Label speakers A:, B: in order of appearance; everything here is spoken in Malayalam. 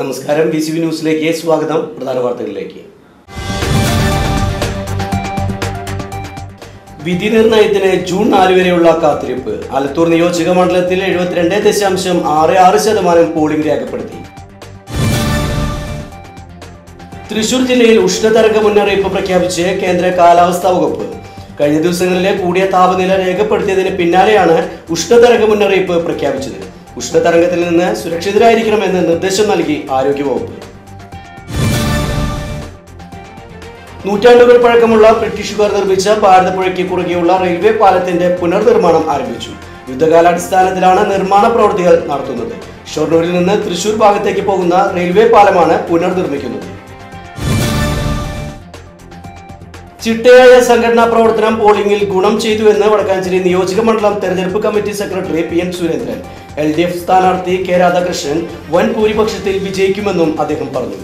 A: നമസ്കാരം. ബി സി ബി ന്യൂസിലേക്ക് സ്വാഗതം. പ്രധാന വാർത്തകളിലേക്ക്. വിധി നിർണയത്തിന് ജൂൺ നാല് വരെയുള്ള കാത്തിരിപ്പ്. ആലത്തൂർ നിയോജക മണ്ഡലത്തിൽ എഴുപത്തിരണ്ട് ദശാംശം ആറ് ആറ് ശതമാനം പോളിംഗ് രേഖപ്പെടുത്തി. തൃശൂർ ജില്ലയിൽ ഉഷ്ണതരംഗ മുന്നറിയിപ്പ് പ്രഖ്യാപിച്ച് കേന്ദ്ര കാലാവസ്ഥാ വകുപ്പ്. കഴിഞ്ഞ ദിവസങ്ങളിലെ കൂടിയ താപനില രേഖപ്പെടുത്തിയതിന് പിന്നാലെയാണ് ഉഷ്ണതരംഗ മുന്നറിയിപ്പ് പ്രഖ്യാപിച്ചത്. ഉഷ്ണതരംഗത്തിൽ നിന്ന് സുരക്ഷിതരായിരിക്കണമെന്ന് നിർദ്ദേശം നൽകി ആരോഗ്യവകുപ്പ്. നൂറ്റാണ്ടുകൾ പഴക്കമുള്ള ബ്രിട്ടീഷുകാർ നിർമ്മിച്ച ഭാരതപ്പുഴയ്ക്ക് കുറുകെയുള്ള റെയിൽവേ പാലത്തിന്റെ പുനർനിർമ്മാണം ആരംഭിച്ചു. യുദ്ധകാലാടിസ്ഥാനത്തിലാണ് നിർമ്മാണ പ്രവൃത്തികൾ നടത്തുന്നത്. ഷൊർണൂരിൽ നിന്ന് തൃശൂർ ഭാഗത്തേക്ക് പോകുന്ന റെയിൽവേ പാലമാണ് പുനർനിർമ്മിക്കുന്നത്. ചിട്ടയായ സംഘടനാ പ്രവർത്തനം പോളിംഗിൽ ഗുണം ചെയ്തുവെന്ന് വടക്കാഞ്ചേരി നിയോജക മണ്ഡലം തെരഞ്ഞെടുപ്പ് committee secretary P N Surendran. L D F സ്ഥാനാർത്ഥി കെ രാധാകൃഷ്ണൻ വൻ ഭൂരിപക്ഷത്തിൽ വിജയിക്കുമെന്നും അദ്ദേഹം പറഞ്ഞു.